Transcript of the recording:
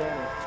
Tanner.